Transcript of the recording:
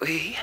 we.